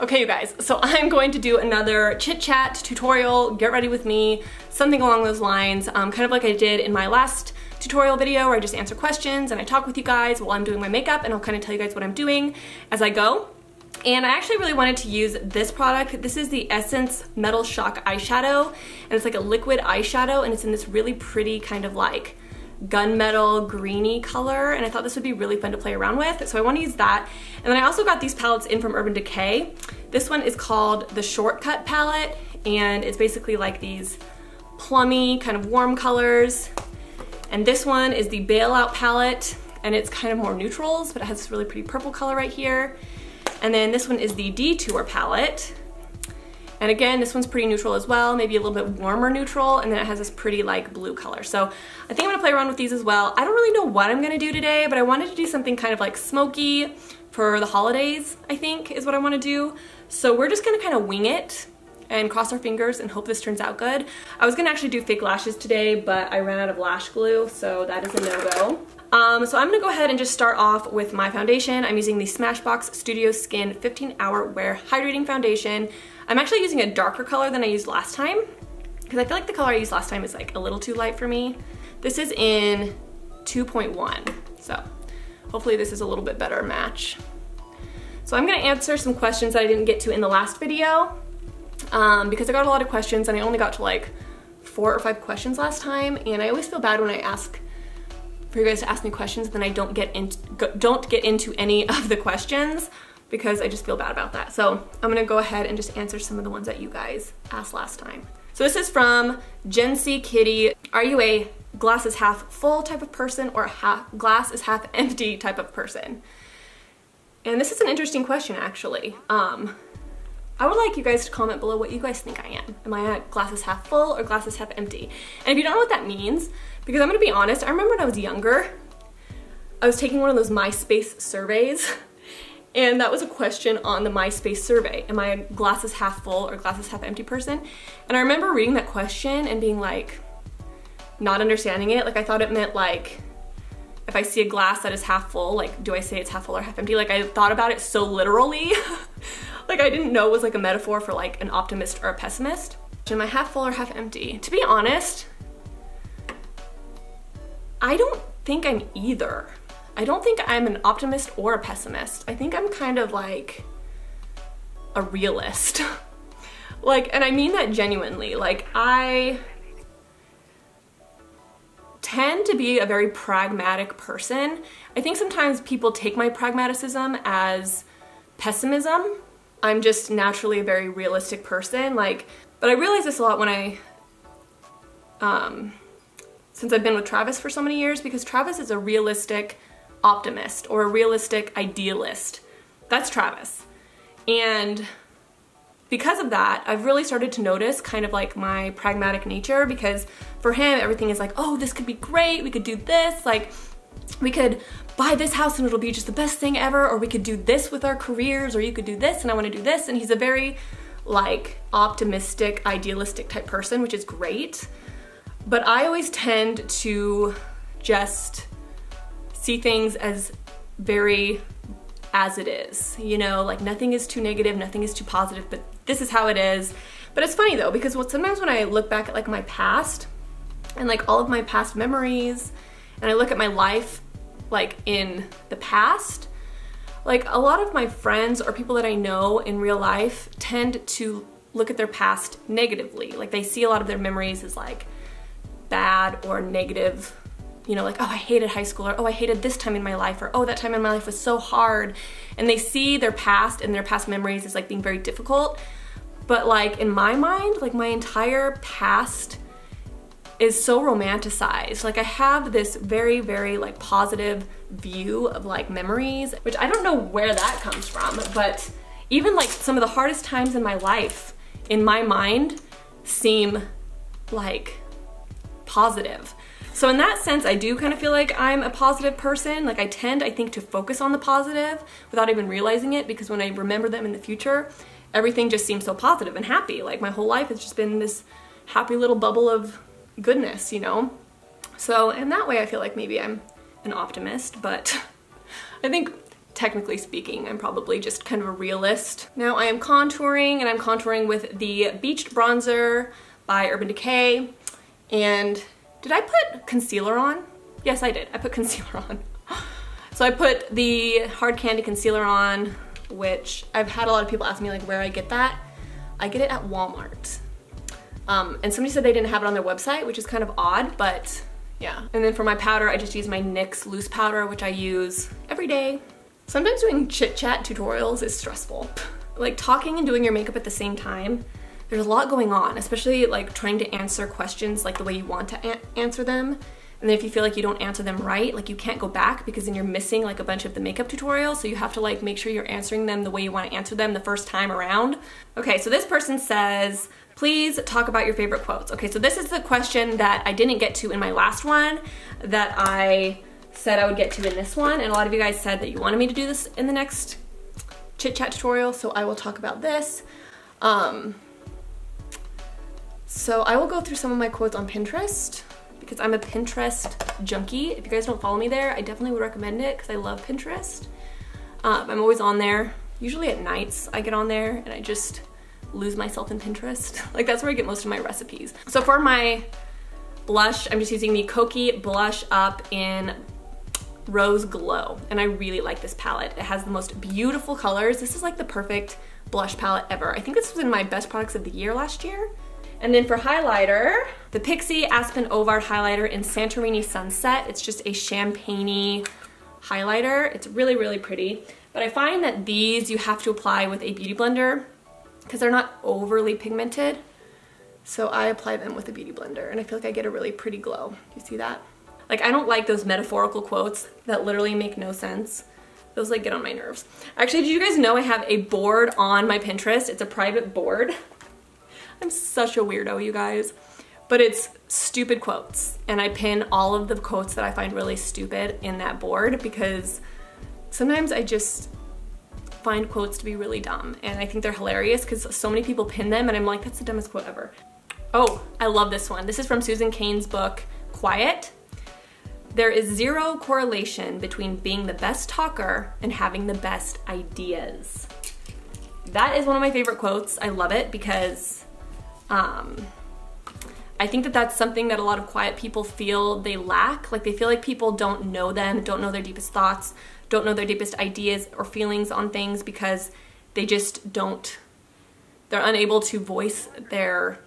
Okay, you guys, so I'm going to do another chit chat tutorial, get ready with me, something along those lines, um, kind of like I did in my last tutorial video where I just answer questions and I talk with you guys while I'm doing my makeup and I'll kind of tell you guys what I'm doing as I go. And I actually really wanted to use this product. This is the Essence Metal Shock Eyeshadow and it's like a liquid eyeshadow and it's in this really pretty kind of like gunmetal greeny color and I thought this would be really fun to play around with. So I want to use that. And then I also got these palettes in from Urban Decay. This one is called the Shortcut palette and it's basically like these plummy kind of warm colors. And this one is the Bailout palette and it's kind of more neutrals but it has this really pretty purple color right here. And then this one is the Detour palette and again, this one's pretty neutral as well, maybe a little bit warmer neutral, and then it has this pretty like blue color. So I think I'm gonna play around with these as well. I don't really know what I'm gonna do today, but I wanted to do something kind of like smoky for the holidays, I think is what I wanna do. So we're just gonna kind of wing it and cross our fingers and hope this turns out good. I was gonna actually do fake lashes today, but I ran out of lash glue, so that is a no-go. Um, so I'm gonna go ahead and just start off with my foundation. I'm using the Smashbox Studio Skin 15 Hour Wear Hydrating Foundation. I'm actually using a darker color than I used last time because I feel like the color I used last time is like a little too light for me. This is in 2.1, so hopefully this is a little bit better match. So I'm gonna answer some questions that I didn't get to in the last video um, because I got a lot of questions and I only got to like four or five questions last time and I always feel bad when I ask for you guys to ask me questions and then I don't get into don't get into any of the questions because I just feel bad about that. So I'm gonna go ahead and just answer some of the ones that you guys asked last time. So this is from Gen C Kitty. Are you a glass is half full type of person or half glass is half empty type of person? And this is an interesting question actually. Um, I would like you guys to comment below what you guys think I am. Am I a glass is half full or glass is half empty? And if you don't know what that means, because I'm gonna be honest, I remember when I was younger, I was taking one of those MySpace surveys and that was a question on the MySpace survey. Am I a glasses half full or glasses half empty person? And I remember reading that question and being like, not understanding it. Like I thought it meant like, if I see a glass that is half full, like do I say it's half full or half empty? Like I thought about it so literally. like I didn't know it was like a metaphor for like an optimist or a pessimist. Am I half full or half empty? To be honest, I don't think I'm either. I don't think I'm an optimist or a pessimist. I think I'm kind of like a realist. like, and I mean that genuinely. Like, I tend to be a very pragmatic person. I think sometimes people take my pragmaticism as pessimism. I'm just naturally a very realistic person. Like, but I realize this a lot when I, um, since I've been with Travis for so many years, because Travis is a realistic, optimist or a realistic idealist. That's Travis. And because of that, I've really started to notice kind of like my pragmatic nature because for him, everything is like, oh, this could be great. We could do this. Like, we could buy this house and it'll be just the best thing ever. Or we could do this with our careers, or you could do this and I want to do this. And he's a very like optimistic, idealistic type person, which is great. But I always tend to just see things as very as it is, you know, like nothing is too negative, nothing is too positive, but this is how it is. But it's funny though, because what, sometimes when I look back at like my past and like all of my past memories and I look at my life like in the past, like a lot of my friends or people that I know in real life tend to look at their past negatively. Like they see a lot of their memories as like bad or negative you know, like, oh, I hated high school, or oh, I hated this time in my life, or oh, that time in my life was so hard. And they see their past and their past memories as like being very difficult. But like in my mind, like my entire past is so romanticized. Like I have this very, very like positive view of like memories, which I don't know where that comes from, but even like some of the hardest times in my life in my mind seem like positive. So in that sense, I do kind of feel like I'm a positive person. Like I tend, I think, to focus on the positive without even realizing it because when I remember them in the future, everything just seems so positive and happy. Like my whole life has just been this happy little bubble of goodness, you know? So in that way, I feel like maybe I'm an optimist, but I think technically speaking, I'm probably just kind of a realist. Now I am contouring and I'm contouring with the Beached Bronzer by Urban Decay. And did I put concealer on? Yes, I did. I put concealer on. So I put the Hard Candy Concealer on, which I've had a lot of people ask me like where I get that. I get it at Walmart. Um, and somebody said they didn't have it on their website, which is kind of odd, but yeah. And then for my powder, I just use my NYX loose powder, which I use every day. Sometimes doing chit chat tutorials is stressful. like talking and doing your makeup at the same time, there's a lot going on, especially like trying to answer questions like the way you want to answer them. And then if you feel like you don't answer them right, like you can't go back because then you're missing like a bunch of the makeup tutorial. So you have to like make sure you're answering them the way you want to answer them the first time around. Okay, so this person says, please talk about your favorite quotes. Okay, so this is the question that I didn't get to in my last one that I said I would get to in this one. And a lot of you guys said that you wanted me to do this in the next chit chat tutorial. So I will talk about this. Um, so I will go through some of my quotes on Pinterest because I'm a Pinterest junkie. If you guys don't follow me there, I definitely would recommend it because I love Pinterest. Um, I'm always on there. Usually at nights I get on there and I just lose myself in Pinterest. like that's where I get most of my recipes. So for my blush, I'm just using the Kokie Blush Up in Rose Glow. And I really like this palette. It has the most beautiful colors. This is like the perfect blush palette ever. I think this was in my best products of the year last year. And then for highlighter, the Pixi Aspyn Ovard highlighter in Santorini Sunset. It's just a champagne highlighter. It's really, really pretty. But I find that these you have to apply with a beauty blender because they're not overly pigmented. So I apply them with a beauty blender and I feel like I get a really pretty glow. You see that? Like I don't like those metaphorical quotes that literally make no sense. Those like get on my nerves. Actually, did you guys know I have a board on my Pinterest? It's a private board I'm such a weirdo, you guys. But it's stupid quotes. And I pin all of the quotes that I find really stupid in that board because sometimes I just find quotes to be really dumb. And I think they're hilarious because so many people pin them and I'm like, that's the dumbest quote ever. Oh, I love this one. This is from Susan Cain's book, Quiet. There is zero correlation between being the best talker and having the best ideas. That is one of my favorite quotes. I love it because um, I think that that's something that a lot of quiet people feel they lack. Like they feel like people don't know them, don't know their deepest thoughts, don't know their deepest ideas or feelings on things because they just don't, they're unable to voice their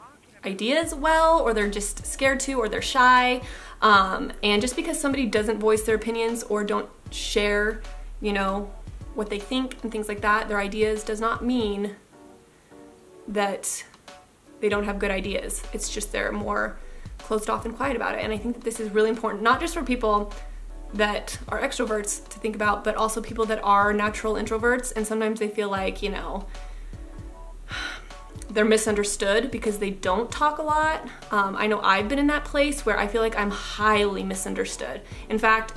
ideas well or they're just scared to or they're shy. Um, and just because somebody doesn't voice their opinions or don't share, you know, what they think and things like that, their ideas does not mean that they don't have good ideas. It's just they're more closed off and quiet about it. And I think that this is really important, not just for people that are extroverts to think about, but also people that are natural introverts. And sometimes they feel like, you know, they're misunderstood because they don't talk a lot. Um, I know I've been in that place where I feel like I'm highly misunderstood. In fact,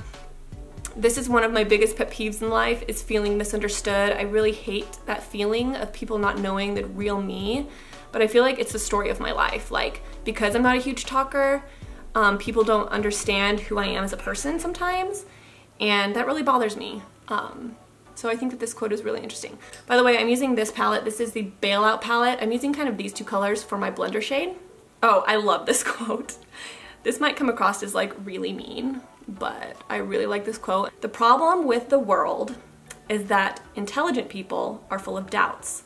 this is one of my biggest pet peeves in life is feeling misunderstood. I really hate that feeling of people not knowing the real me but I feel like it's the story of my life. Like, because I'm not a huge talker, um, people don't understand who I am as a person sometimes, and that really bothers me. Um, so I think that this quote is really interesting. By the way, I'm using this palette. This is the Bailout palette. I'm using kind of these two colors for my blender shade. Oh, I love this quote. This might come across as like really mean, but I really like this quote. The problem with the world is that intelligent people are full of doubts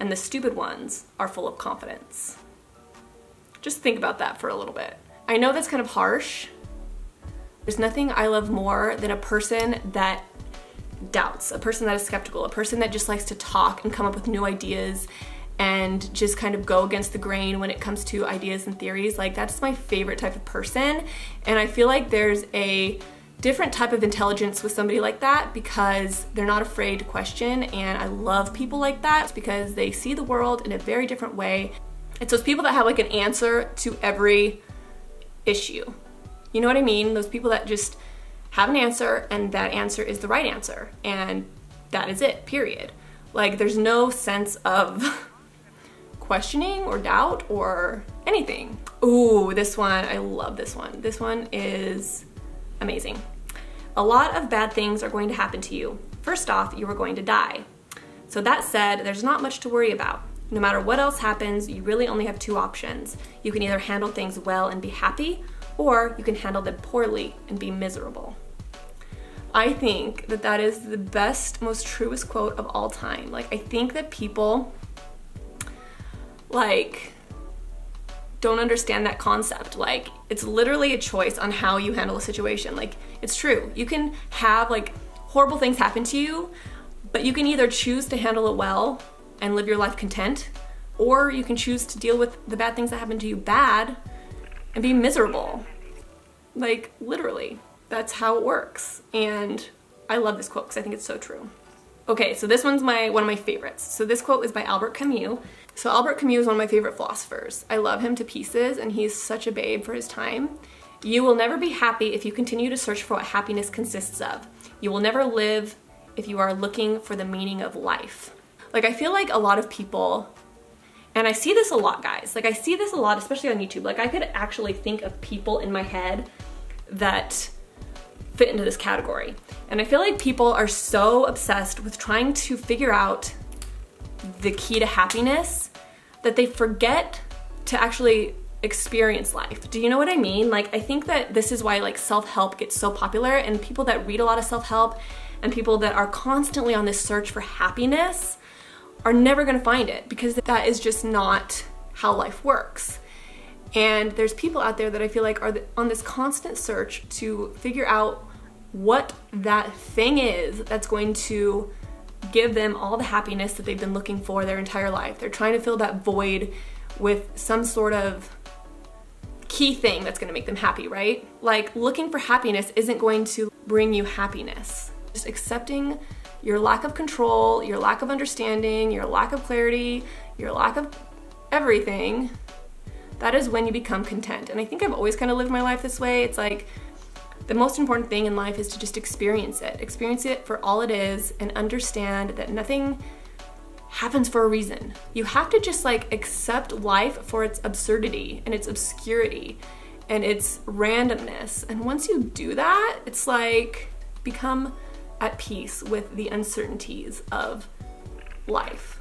and the stupid ones are full of confidence. Just think about that for a little bit. I know that's kind of harsh. There's nothing I love more than a person that doubts, a person that is skeptical, a person that just likes to talk and come up with new ideas and just kind of go against the grain when it comes to ideas and theories. Like that's my favorite type of person. And I feel like there's a different type of intelligence with somebody like that because they're not afraid to question and I love people like that because they see the world in a very different way. It's those people that have like an answer to every issue. You know what I mean? Those people that just have an answer and that answer is the right answer and that is it, period. Like there's no sense of questioning or doubt or anything. Ooh, this one, I love this one. This one is amazing. A lot of bad things are going to happen to you. First off, you are going to die. So that said, there's not much to worry about. No matter what else happens, you really only have two options. You can either handle things well and be happy, or you can handle them poorly and be miserable. I think that that is the best, most truest quote of all time. Like, I think that people, like, don't understand that concept. Like, it's literally a choice on how you handle a situation. Like, it's true. You can have, like, horrible things happen to you, but you can either choose to handle it well and live your life content, or you can choose to deal with the bad things that happen to you bad and be miserable. Like, literally. That's how it works. And I love this quote because I think it's so true. Okay, so this one's my one of my favorites. So this quote is by Albert Camus. So Albert Camus is one of my favorite philosophers. I love him to pieces and he's such a babe for his time. You will never be happy if you continue to search for what happiness consists of. You will never live if you are looking for the meaning of life. Like I feel like a lot of people and I see this a lot guys. Like I see this a lot especially on YouTube. Like I could actually think of people in my head that fit into this category. And I feel like people are so obsessed with trying to figure out the key to happiness that they forget to actually experience life. Do you know what I mean? Like I think that this is why like self-help gets so popular and people that read a lot of self-help and people that are constantly on this search for happiness are never going to find it because that is just not how life works. And there's people out there that I feel like are on this constant search to figure out what that thing is that's going to give them all the happiness that they've been looking for their entire life. They're trying to fill that void with some sort of key thing that's gonna make them happy, right? Like looking for happiness isn't going to bring you happiness. Just accepting your lack of control, your lack of understanding, your lack of clarity, your lack of everything, that is when you become content. And I think I've always kind of lived my life this way. It's like, the most important thing in life is to just experience it. Experience it for all it is and understand that nothing happens for a reason. You have to just like accept life for its absurdity and its obscurity and its randomness. And once you do that, it's like become at peace with the uncertainties of life.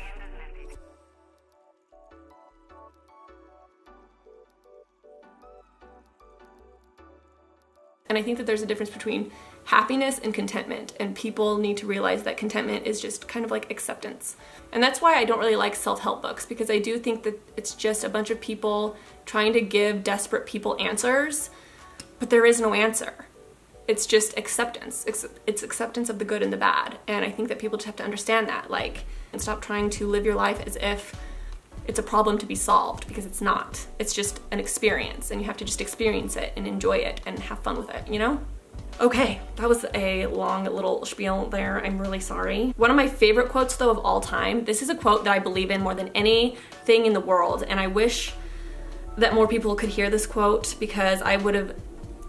And I think that there's a difference between happiness and contentment, and people need to realize that contentment is just kind of like acceptance. And that's why I don't really like self-help books, because I do think that it's just a bunch of people trying to give desperate people answers, but there is no answer. It's just acceptance. It's, it's acceptance of the good and the bad. And I think that people just have to understand that, like, and stop trying to live your life as if it's a problem to be solved because it's not. It's just an experience and you have to just experience it and enjoy it and have fun with it, you know? Okay, that was a long little spiel there. I'm really sorry. One of my favorite quotes though of all time, this is a quote that I believe in more than anything in the world and I wish that more people could hear this quote because I would have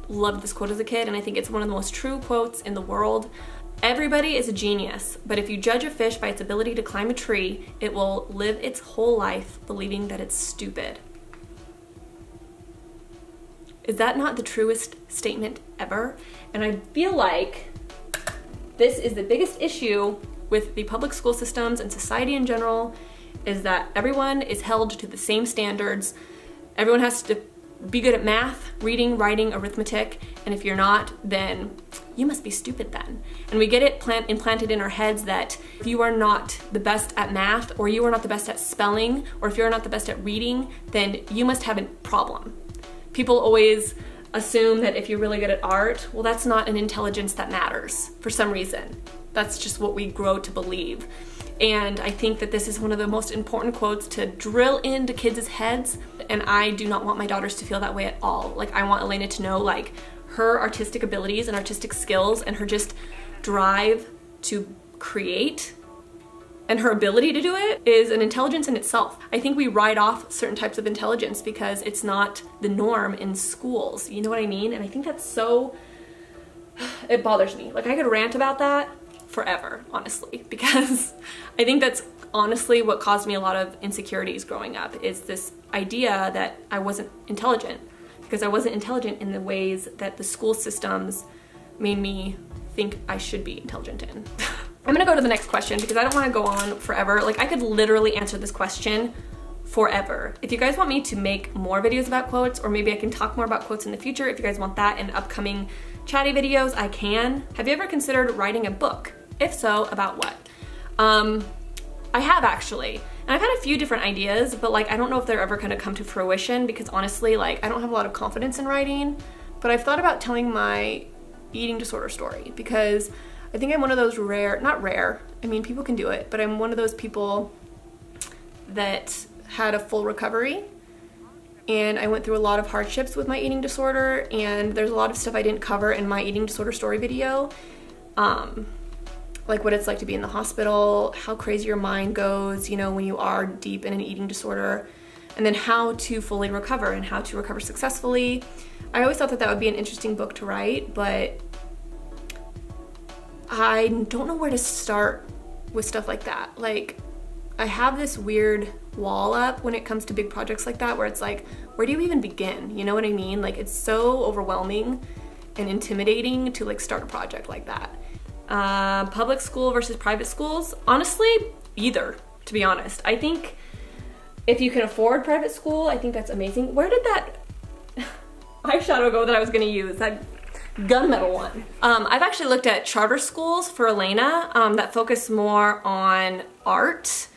loved this quote as a kid and I think it's one of the most true quotes in the world. Everybody is a genius, but if you judge a fish by its ability to climb a tree, it will live its whole life believing that it's stupid. Is that not the truest statement ever? And I feel like this is the biggest issue with the public school systems and society in general is that everyone is held to the same standards. Everyone has to be good at math, reading, writing, arithmetic, and if you're not, then you must be stupid then. And we get it plant implanted in our heads that if you are not the best at math, or you are not the best at spelling, or if you're not the best at reading, then you must have a problem. People always assume that if you're really good at art, well, that's not an intelligence that matters for some reason. That's just what we grow to believe. And I think that this is one of the most important quotes to drill into kids' heads. And I do not want my daughters to feel that way at all. Like, I want Elena to know, like, her artistic abilities and artistic skills and her just drive to create and her ability to do it is an intelligence in itself. I think we write off certain types of intelligence because it's not the norm in schools. You know what I mean? And I think that's so, it bothers me. Like I could rant about that forever, honestly, because I think that's honestly what caused me a lot of insecurities growing up is this idea that I wasn't intelligent because I wasn't intelligent in the ways that the school systems made me think I should be intelligent in. I'm gonna go to the next question because I don't wanna go on forever. Like I could literally answer this question forever. If you guys want me to make more videos about quotes or maybe I can talk more about quotes in the future, if you guys want that in upcoming chatty videos, I can. Have you ever considered writing a book? If so, about what? Um, I have actually. And I've had a few different ideas, but like I don't know if they're ever gonna come to fruition because honestly, like I don't have a lot of confidence in writing. But I've thought about telling my eating disorder story because I think I'm one of those rare, not rare, I mean people can do it, but I'm one of those people that had a full recovery and I went through a lot of hardships with my eating disorder and there's a lot of stuff I didn't cover in my eating disorder story video. Um, like what it's like to be in the hospital, how crazy your mind goes, you know, when you are deep in an eating disorder, and then how to fully recover and how to recover successfully. I always thought that that would be an interesting book to write, but I don't know where to start with stuff like that. Like, I have this weird wall up when it comes to big projects like that where it's like, where do you even begin? You know what I mean? Like, it's so overwhelming and intimidating to like start a project like that. Uh, public school versus private schools? Honestly, either, to be honest. I think if you can afford private school, I think that's amazing. Where did that eyeshadow go that I was gonna use? That gunmetal one. Um, I've actually looked at charter schools for Elena um, that focus more on art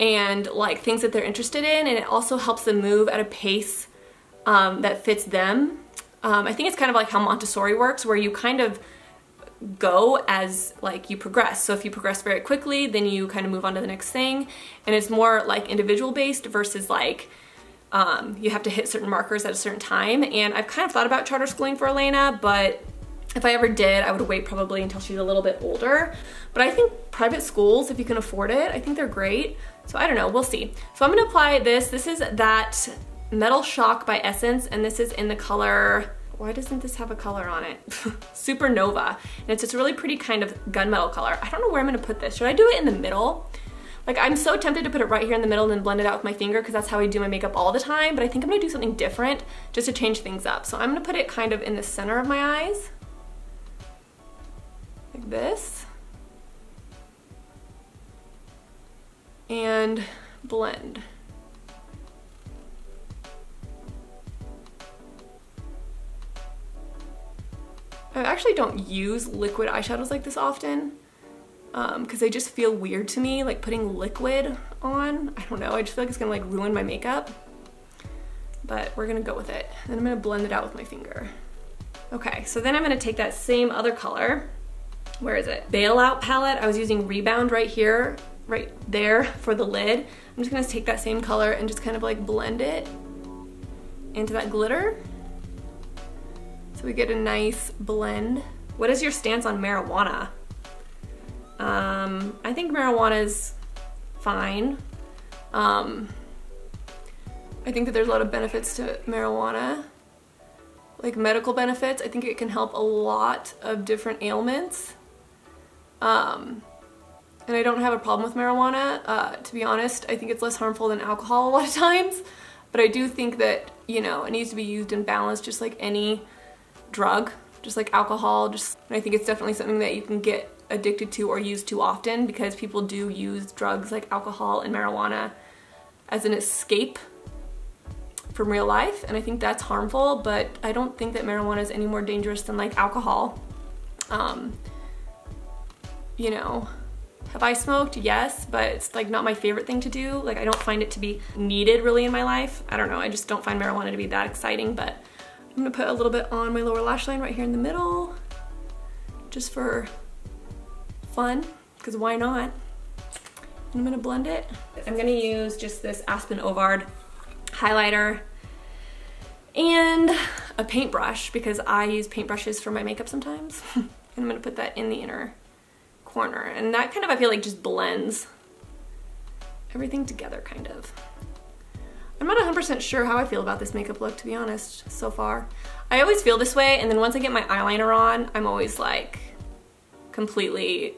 and like things that they're interested in and it also helps them move at a pace um, that fits them. Um, I think it's kind of like how Montessori works where you kind of go as like you progress. So if you progress very quickly, then you kind of move on to the next thing. And it's more like individual based versus like um, you have to hit certain markers at a certain time. And I've kind of thought about charter schooling for Elena, but if I ever did, I would wait probably until she's a little bit older. But I think private schools, if you can afford it, I think they're great. So I don't know, we'll see. So I'm gonna apply this. This is that Metal Shock by Essence, and this is in the color why doesn't this have a color on it? Supernova. And it's this really pretty kind of gunmetal color. I don't know where I'm gonna put this. Should I do it in the middle? Like I'm so tempted to put it right here in the middle and then blend it out with my finger because that's how I do my makeup all the time, but I think I'm gonna do something different just to change things up. So I'm gonna put it kind of in the center of my eyes, like this. And blend. I actually don't use liquid eyeshadows like this often because um, they just feel weird to me, like putting liquid on. I don't know, I just feel like it's gonna like ruin my makeup. But we're gonna go with it. Then I'm gonna blend it out with my finger. Okay, so then I'm gonna take that same other color. Where is it? Bailout palette. I was using Rebound right here, right there for the lid. I'm just gonna take that same color and just kind of like blend it into that glitter. So we get a nice blend. What is your stance on marijuana? Um, I think marijuana is fine. Um, I think that there's a lot of benefits to marijuana, like medical benefits. I think it can help a lot of different ailments. Um, and I don't have a problem with marijuana. Uh, to be honest, I think it's less harmful than alcohol a lot of times. But I do think that, you know, it needs to be used in balance just like any drug, just like alcohol. Just I think it's definitely something that you can get addicted to or use too often because people do use drugs like alcohol and marijuana as an escape from real life and I think that's harmful but I don't think that marijuana is any more dangerous than like alcohol. Um, you know, have I smoked? Yes, but it's like not my favorite thing to do. Like I don't find it to be needed really in my life. I don't know, I just don't find marijuana to be that exciting but I'm gonna put a little bit on my lower lash line right here in the middle, just for fun, because why not? I'm gonna blend it. I'm gonna use just this Aspyn Ovard highlighter and a paintbrush because I use paintbrushes for my makeup sometimes. and I'm gonna put that in the inner corner. And that kind of, I feel like just blends everything together kind of. I'm not 100% sure how I feel about this makeup look, to be honest, so far. I always feel this way, and then once I get my eyeliner on, I'm always like completely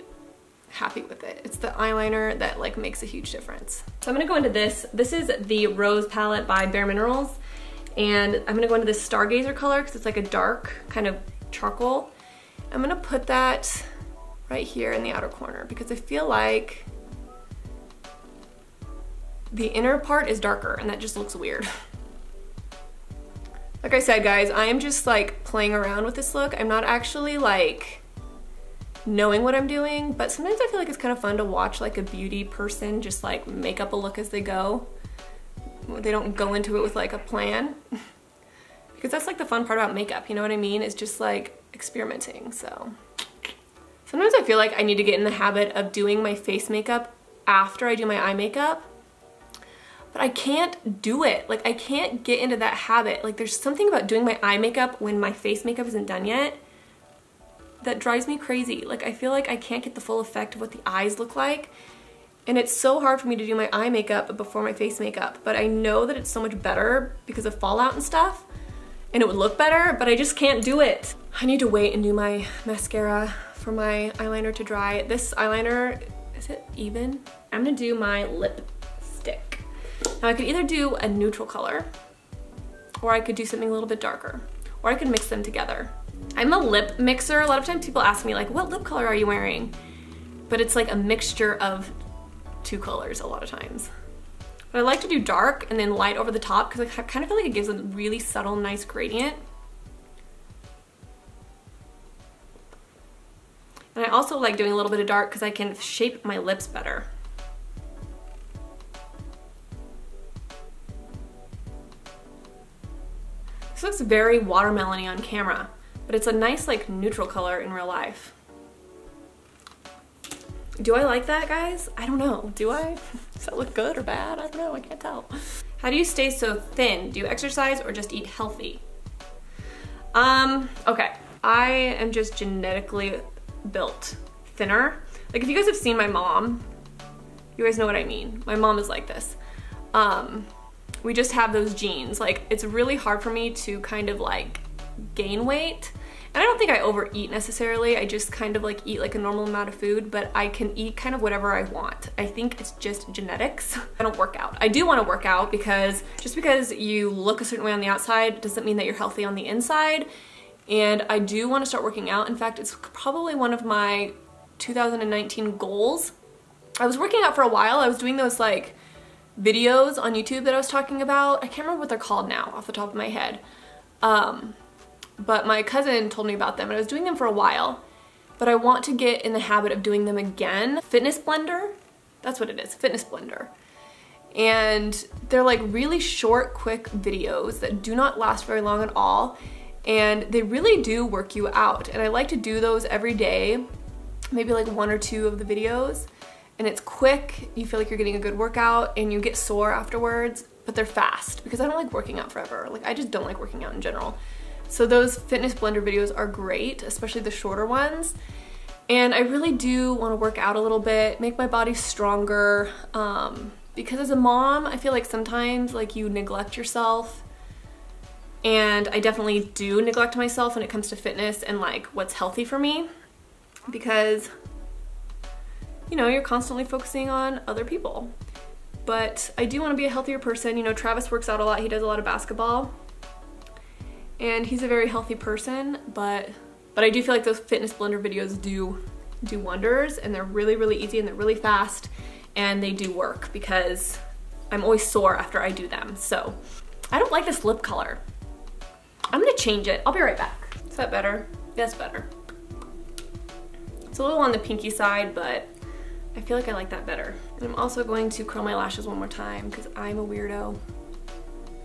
happy with it. It's the eyeliner that like makes a huge difference. So I'm gonna go into this. This is the Rose palette by Bare Minerals, and I'm gonna go into this Stargazer color because it's like a dark kind of charcoal. I'm gonna put that right here in the outer corner because I feel like the inner part is darker and that just looks weird. like I said, guys, I am just like playing around with this look. I'm not actually like knowing what I'm doing, but sometimes I feel like it's kind of fun to watch like a beauty person just like make up a look as they go. They don't go into it with like a plan. because that's like the fun part about makeup, you know what I mean? It's just like experimenting, so. Sometimes I feel like I need to get in the habit of doing my face makeup after I do my eye makeup, but I can't do it. Like I can't get into that habit. Like there's something about doing my eye makeup when my face makeup isn't done yet that drives me crazy. Like I feel like I can't get the full effect of what the eyes look like. And it's so hard for me to do my eye makeup before my face makeup, but I know that it's so much better because of fallout and stuff and it would look better, but I just can't do it. I need to wait and do my mascara for my eyeliner to dry. This eyeliner, is it even? I'm gonna do my lipstick. Now I could either do a neutral color or I could do something a little bit darker or I could mix them together. I'm a lip mixer. A lot of times people ask me like, what lip color are you wearing? But it's like a mixture of two colors a lot of times. But I like to do dark and then light over the top because I kind of feel like it gives a really subtle, nice gradient. And I also like doing a little bit of dark because I can shape my lips better. This looks very watermelony on camera, but it's a nice like neutral color in real life. Do I like that, guys? I don't know. Do I? Does that look good or bad? I don't know. I can't tell. How do you stay so thin? Do you exercise or just eat healthy? Um, okay. I am just genetically built thinner. Like if you guys have seen my mom, you guys know what I mean. My mom is like this. Um, we just have those genes. Like it's really hard for me to kind of like gain weight and I don't think I overeat necessarily. I just kind of like eat like a normal amount of food, but I can eat kind of whatever I want. I think it's just genetics. I don't work out. I do want to work out because just because you look a certain way on the outside doesn't mean that you're healthy on the inside. And I do want to start working out. In fact, it's probably one of my 2019 goals. I was working out for a while. I was doing those like videos on YouTube that I was talking about. I can't remember what they're called now off the top of my head. Um, but my cousin told me about them and I was doing them for a while, but I want to get in the habit of doing them again. Fitness Blender, that's what it is, Fitness Blender. And they're like really short, quick videos that do not last very long at all. And they really do work you out. And I like to do those every day, maybe like one or two of the videos. And it's quick, you feel like you're getting a good workout and you get sore afterwards, but they're fast because I don't like working out forever. Like I just don't like working out in general. So those fitness blender videos are great, especially the shorter ones. And I really do want to work out a little bit, make my body stronger. Um, because as a mom, I feel like sometimes like you neglect yourself. And I definitely do neglect myself when it comes to fitness and like what's healthy for me. Because, you know, you're constantly focusing on other people. But I do want to be a healthier person. You know, Travis works out a lot. He does a lot of basketball and he's a very healthy person, but but I do feel like those fitness blender videos do do wonders and they're really, really easy and they're really fast and they do work because I'm always sore after I do them. So I don't like this lip color. I'm gonna change it. I'll be right back. Is that better? That's better. It's a little on the pinky side, but I feel like I like that better. And I'm also going to curl my lashes one more time because I'm a weirdo.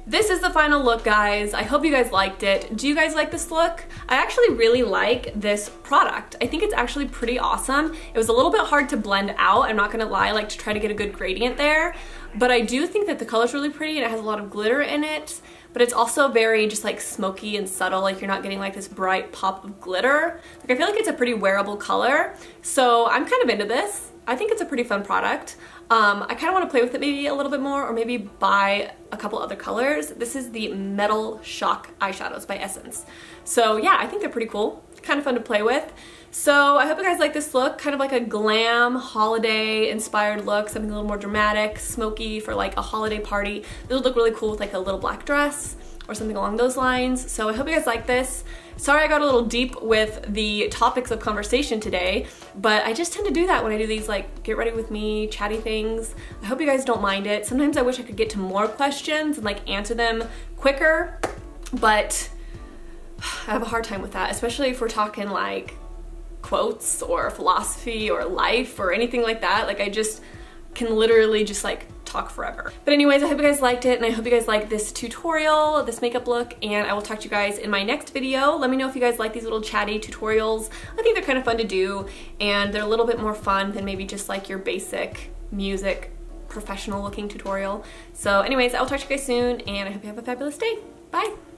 This is the final look, guys. I hope you guys liked it. Do you guys like this look? I actually really like this product. I think it's actually pretty awesome. It was a little bit hard to blend out, I'm not gonna lie, like to try to get a good gradient there, but I do think that the color's really pretty and it has a lot of glitter in it, but it's also very just like smoky and subtle, like you're not getting like this bright pop of glitter. Like I feel like it's a pretty wearable color, so I'm kind of into this. I think it's a pretty fun product. Um, I kind of want to play with it maybe a little bit more or maybe buy a couple other colors. This is the Metal Shock eyeshadows by Essence. So yeah, I think they're pretty cool. Kind of fun to play with. So I hope you guys like this look, kind of like a glam holiday inspired look, something a little more dramatic, smoky for like a holiday party. This would look really cool with like a little black dress or something along those lines. So I hope you guys like this. Sorry I got a little deep with the topics of conversation today, but I just tend to do that when I do these like get ready with me chatty things. I hope you guys don't mind it. Sometimes I wish I could get to more questions and like answer them quicker, but I have a hard time with that, especially if we're talking like quotes or philosophy or life or anything like that. Like I just can literally just like talk forever. But anyways, I hope you guys liked it and I hope you guys like this tutorial, this makeup look, and I will talk to you guys in my next video. Let me know if you guys like these little chatty tutorials. I think they're kind of fun to do and they're a little bit more fun than maybe just like your basic music professional looking tutorial. So anyways, I'll talk to you guys soon and I hope you have a fabulous day. Bye!